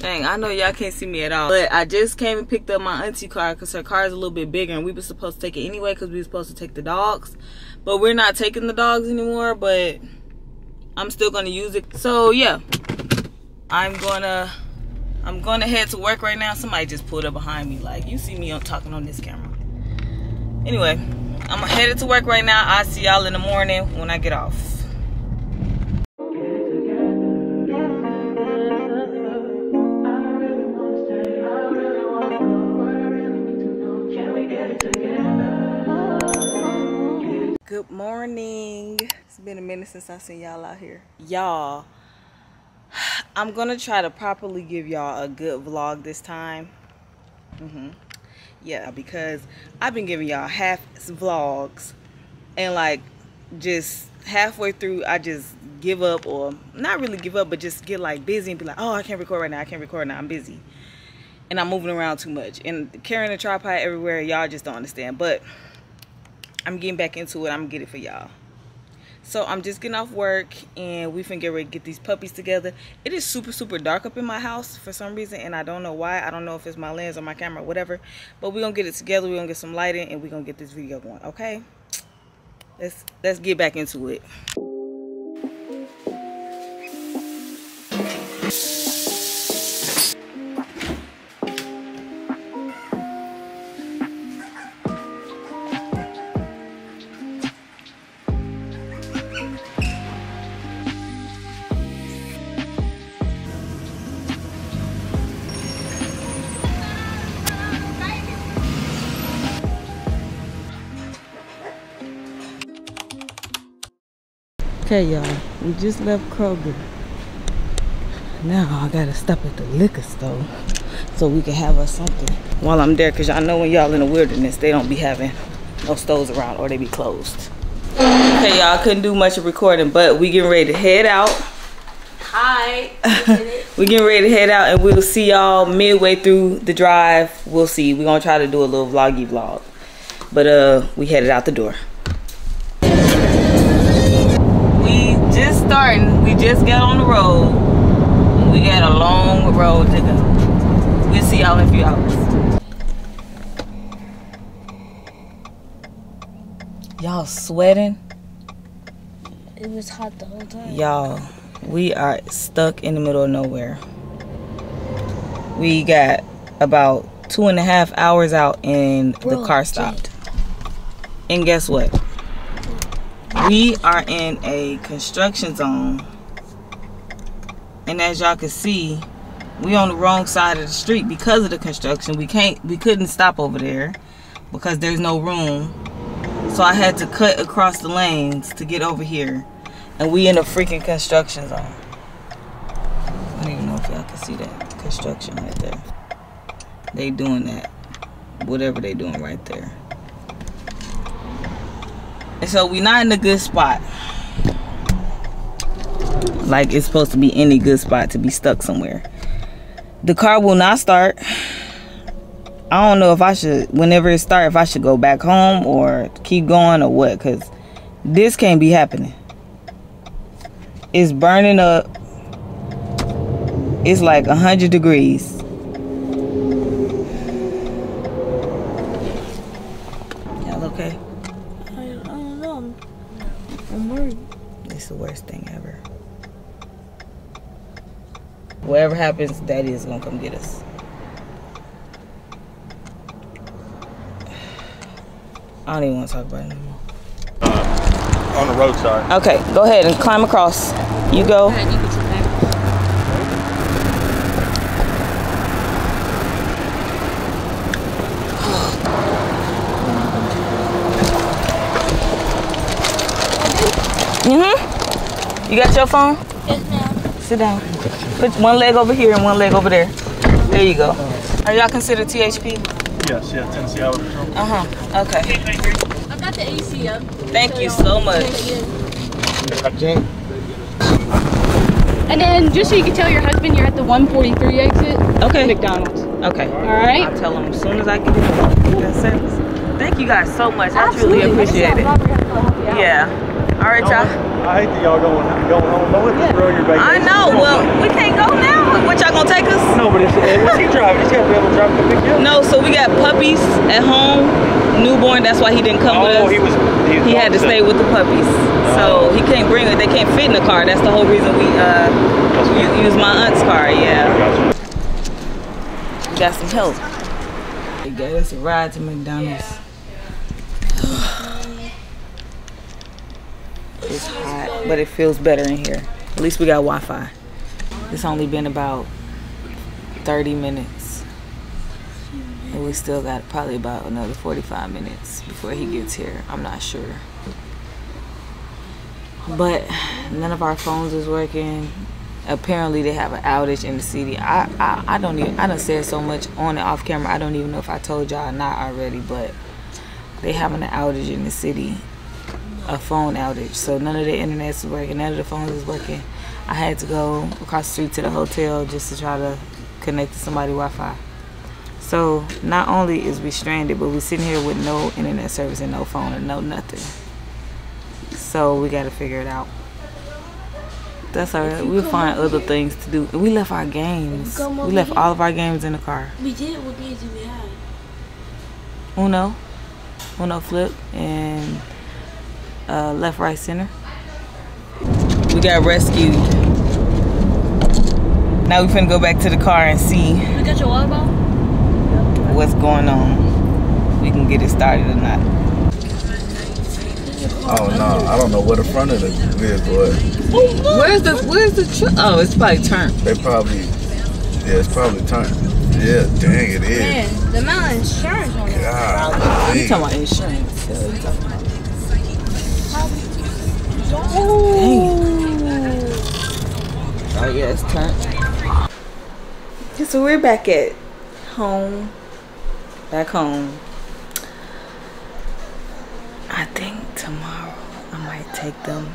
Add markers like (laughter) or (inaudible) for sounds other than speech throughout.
Dang, I know y'all can't see me at all. But I just came and picked up my auntie car because her car is a little bit bigger and we were supposed to take it anyway because we were supposed to take the dogs. But we're not taking the dogs anymore, but I'm still gonna use it. So yeah, I'm gonna I'm gonna head to work right now. Somebody just pulled up behind me. Like you see me on talking on this camera. Anyway, I'm headed to work right now. I'll see y'all in the morning when I get off. Good morning. It's been a minute since I seen y'all out here. Y'all, I'm gonna try to properly give y'all a good vlog this time. Mm-hmm. Yeah, because I've been giving y'all half vlogs and like just halfway through I just give up or not really give up but just get like busy and be like, oh I can't record right now, I can't record now, I'm busy. And I'm moving around too much and carrying a tripod everywhere, y'all just don't understand. But I'm getting back into it. I'm gonna get it for y'all. So I'm just getting off work and we finna get ready to get these puppies together. It is super, super dark up in my house for some reason and I don't know why. I don't know if it's my lens or my camera or whatever. But we're gonna get it together. We're gonna get some lighting and we're gonna get this video going, okay? Let's let's get back into it. Okay, y'all, we just left Kroger. Now I gotta stop at the liquor store so we can have us something while I'm there. Cause y'all know when y'all in the wilderness, they don't be having no stores around or they be closed. Okay, y'all couldn't do much of recording, but we getting ready to head out. Hi. (laughs) we getting ready to head out and we'll see y'all midway through the drive. We'll see. We're gonna try to do a little vloggy vlog. But uh we headed out the door. Just starting. We just got on the road. We got a long road to go. We'll see y'all in a few hours. Y'all sweating? It was hot the whole time. Y'all, we are stuck in the middle of nowhere. We got about two and a half hours out and the car stopped. And guess what? We are in a construction zone. And as y'all can see, we on the wrong side of the street because of the construction. We can't we couldn't stop over there because there's no room. So I had to cut across the lanes to get over here. And we in a freaking construction zone. I don't even know if y'all can see that construction right there. They doing that. Whatever they doing right there. So we not in a good spot. Like it's supposed to be any good spot to be stuck somewhere. The car will not start. I don't know if I should, whenever it start, if I should go back home or keep going or what, because this can't be happening. It's burning up. It's like 100 degrees. Y'all okay? I, I don't. I'm, I'm worried. It's the worst thing ever. Whatever happens, daddy is gonna come get us. I don't even want to talk about it anymore. Uh, on the roadside. Okay, go ahead and climb across. You go. You can sit there. You got your phone? Yes, ma'am. Sit down. Put one leg over here and one leg over there. There you go. Are y'all considered THP? Yes, yeah, Tennessee Highway Patrol. Uh-huh. Okay. I got the AC up. Thank you so much. And then, just so you can tell your husband you're at the 143 exit, Okay. McDonald's. Okay. All right? I'll tell them as soon as I get in that service. Thank you guys so much. I truly appreciate it. Yeah. All right, y'all. I hate that y'all going going home. Don't let ruin your vacation. I know. Well, we can't go now. What y'all gonna take us? No, is he driving? He's got to be able to drive to pick you up. No, so we got puppies at home, newborn. That's why he didn't come with Oh, us. he was. He, was He had to stay with the puppies, so he can't bring it. They can't fit in the car. That's the whole reason we uh use my aunt's car. Yeah, we got some help. They gave us a ride to McDonald's. It's hot, but it feels better in here. At least we got Wi-Fi. It's only been about 30 minutes. And we still got probably about another 45 minutes before he gets here. I'm not sure. But none of our phones is working. Apparently they have an outage in the city. I, I, I don't even I done said so much on and off camera. I don't even know if I told y'all not already, but they having an outage in the city. A phone outage. So none of the internet's working, none of the phones is working. I had to go across the street to the hotel just to try to connect to somebody Wi-Fi. So not only is we stranded, but we're sitting here with no internet service and no phone and no nothing. So we got to figure it out. That's all right. We'll find other things to do. We left our games. We left all of our games in the car. We did. What games did we have? Uno, Uno flip, and uh, left, right, center. We got rescued. Now we finna go back to the car and see We got your water bottle? what's going on. We can get it started or not. Oh no, I don't know where the front of the vehicle is. Where's the Where's the truck? Oh, it's probably turned. They probably, yeah, it's probably turned. Yeah, dang, it is. Man, the amount of insurance on it. God, You dang. talking about insurance? Oh yeah, it's. Okay, so we're back at home. Back home. I think tomorrow I might take them.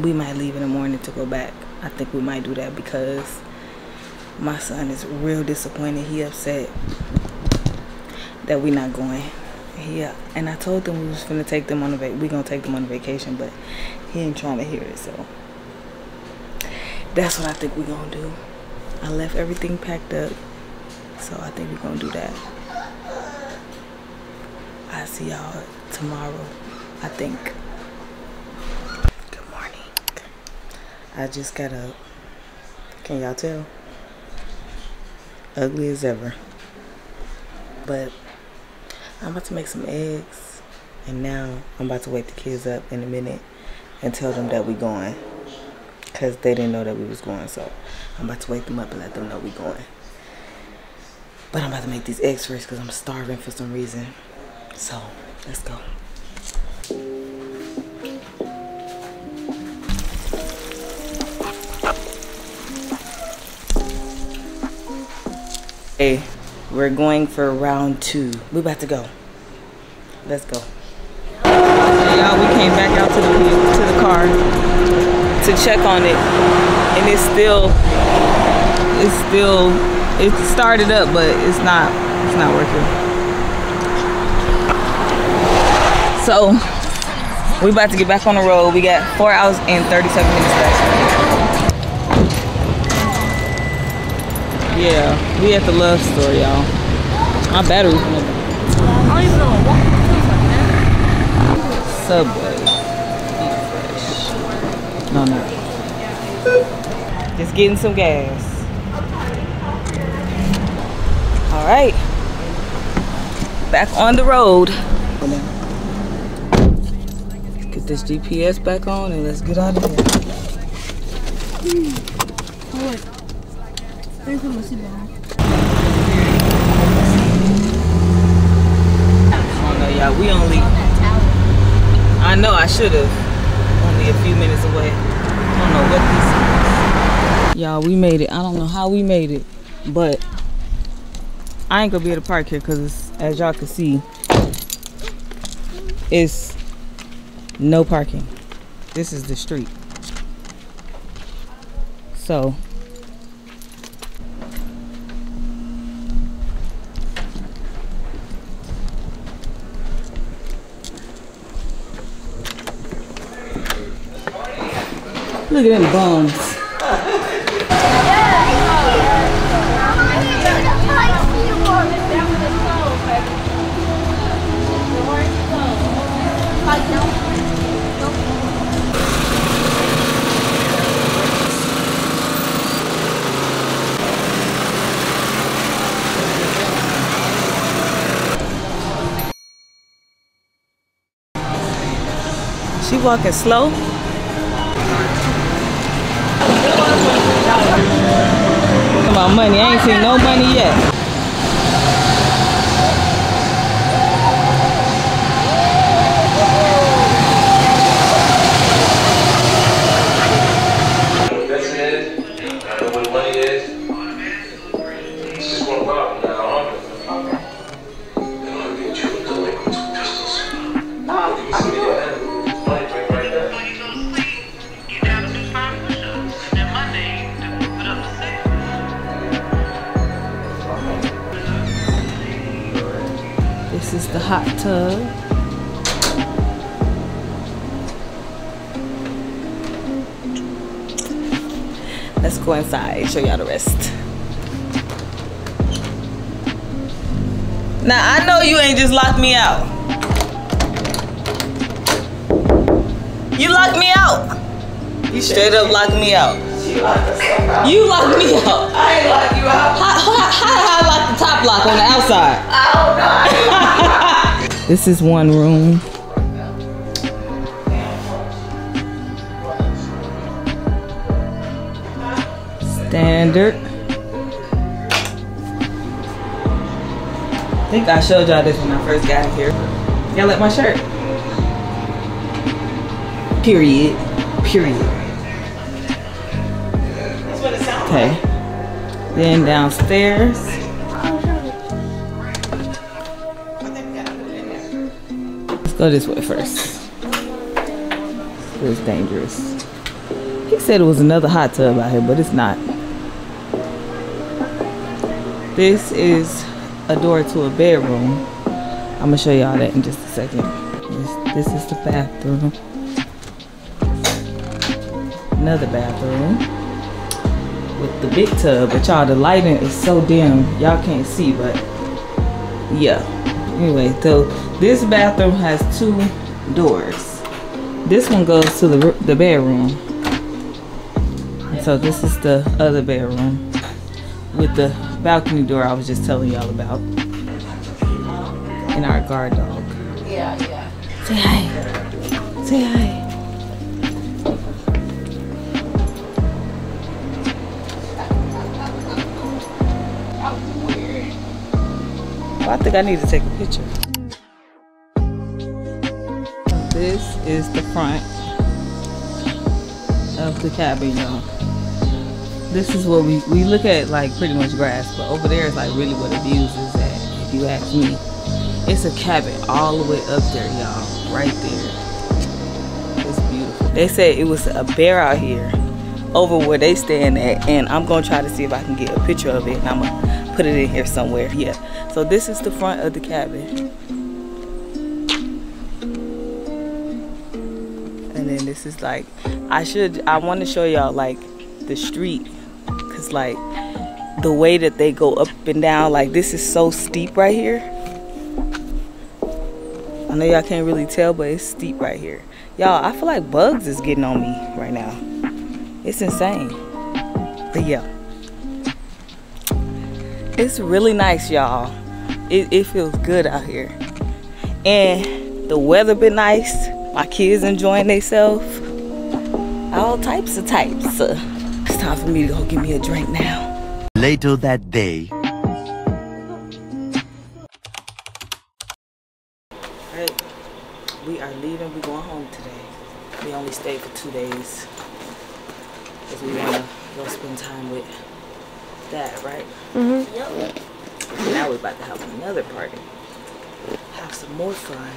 We might leave in the morning to go back. I think we might do that because my son is real disappointed. He upset that we're not going. Yeah, uh, and I told them we was gonna take them on a. We gonna take them on a vacation, but he ain't trying to hear it. So that's what I think we gonna do. I left everything packed up, so I think we gonna do that. I see y'all tomorrow. I think. Good morning. I just got up. Can y'all tell? Ugly as ever. But I'm about to make some eggs. And now I'm about to wake the kids up in a minute and tell them that we going. Because they didn't know that we was going. So I'm about to wake them up and let them know we going. But I'm about to make these eggs first because I'm starving for some reason. So let's go. Hey, we're going for round two. We about to go. Let's go. Hey, y'all, we came back out to the to the car to check on it, and it's still it's still it started up, but it's not it's not working. So we about to get back on the road. We got four hours and 37 minutes left. Yeah, we at the love store, y'all. My battery's gonna I don't even know what Subway. No, no. Just getting some gas. All right. Back on the road. Let's get this GPS back on and let's get out of here. Oh, don't know, y'all. We only. I know I should have. Only a few minutes away. I don't know what this is. Y'all, we made it. I don't know how we made it, but I ain't gonna be able to park here because, as y'all can see, it's no parking. This is the street. So. Look at them bones. She walking slow. On, money. I ain't seen no money yet. This is the hot tub. Let's go inside, show y'all the rest. Now I know you ain't just locked me out. You locked me out. You straight up locked me out. You locked me up. I ain't locked you out. How, how, how did I lock the top lock on the outside? (laughs) This is one room. Standard. I think I showed y'all this when I first got here. Y'all like my shirt? Period. Period. Okay. Then downstairs. Let's go this way first. It was dangerous. He said it was another hot tub out here, but it's not. This is a door to a bedroom. I'm gonna show y'all that in just a second. This, this is the bathroom. Another bathroom with the big tub, but y'all, the lighting is so dim, y'all can't see, but yeah. Anyway, so this bathroom has two doors. This one goes to the the bedroom. And so this is the other bedroom with the balcony door I was just telling y'all about. And our guard dog. Yeah, yeah. Say hi. Say hi. I think I need to take a picture. This is the front of the cabin, y'all. This is what we we look at like pretty much grass, but over there is like really what the views is at. If you ask me, it's a cabin all the way up there, y'all, right there. It's beautiful. They said it was a bear out here over where they staying at, and I'm gonna try to see if I can get a picture of it, and I'm gonna put it in here somewhere. Yeah. So this is the front of the cabin. And then this is like, I should, I want to show y'all like the street. Cause like the way that they go up and down, like this is so steep right here. I know y'all can't really tell, but it's steep right here. Y'all, I feel like bugs is getting on me right now. It's insane. But yeah. It's really nice, y'all. It, it feels good out here. And the weather been nice. My kids enjoying themselves. All types of types. Uh, it's time for me to go get me a drink now. Later that day. Hey, we are leaving. We're going home today. We only stayed for two days. Because we want to go spend time with dad, right? Mm-hmm. Yep. Now we're about to have another party. Have some more fun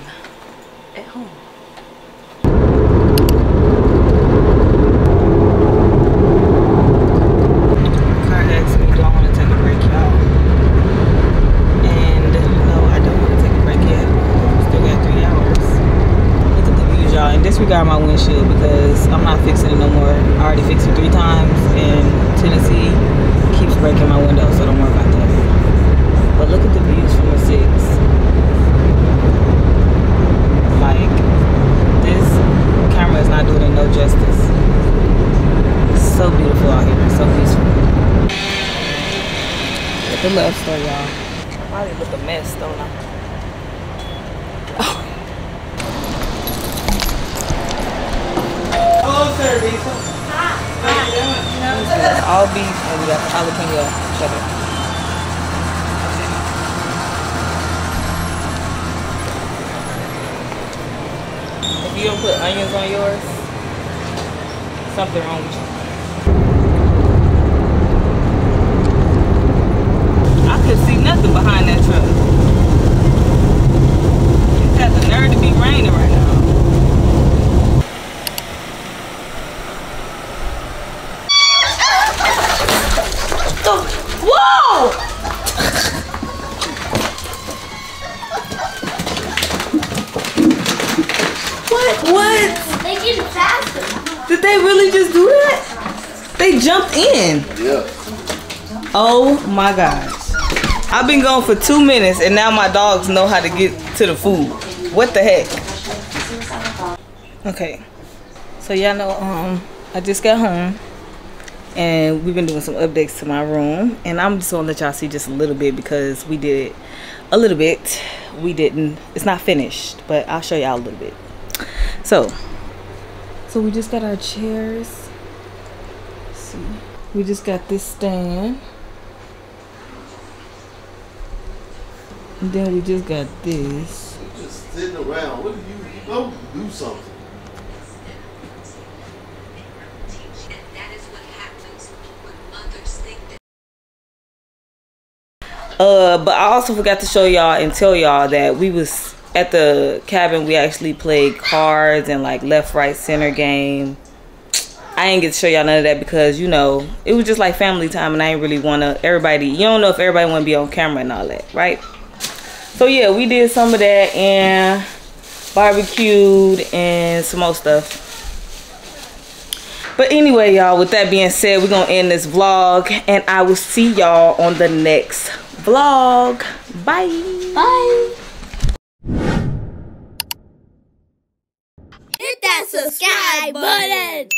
at home. Disregard my windshield because I'm not fixing it no more. I already fixed it three times, and Tennessee keeps breaking my window, so don't worry about that. But look at the views from the six. Like, this camera is not doing it no justice. It's so beautiful out here. It's so peaceful. Look the love story, y'all. Probably look a mess, don't I? Oh. (laughs) All beef and we got the jalapeno cheddar. You don't put onions on yours, something wrong with you. I could see nothing behind that truck. It has the nerve to be raining right now. Whoa! What? What? They get faster. Did they really just do that? They jumped in. Yeah. Oh my gosh. I've been gone for two minutes and now my dogs know how to get to the food. What the heck? Okay. So y'all know um I just got home and we've been doing some updates to my room and I'm just gonna let y'all see just a little bit because we did a little bit. We didn't it's not finished, but I'll show y'all a little bit. So so we just got our chairs. Let's see. We just got this stand. And then we just got this. Just sitting around. What do you, you go do something? That is what happens when others think that. Uh, but I also forgot to show y'all and tell y'all that we was at the cabin. We actually played cards and like left, right, center game. I ain't get to show y'all none of that because you know it was just like family time, and I ain't really wanna everybody. You don't know if everybody wanna be on camera and all that, right? So yeah, we did some of that and barbecued and some more stuff. But anyway, y'all, with that being said, we're gonna end this vlog and I will see y'all on the next vlog. Bye. Bye. Hit that subscribe button!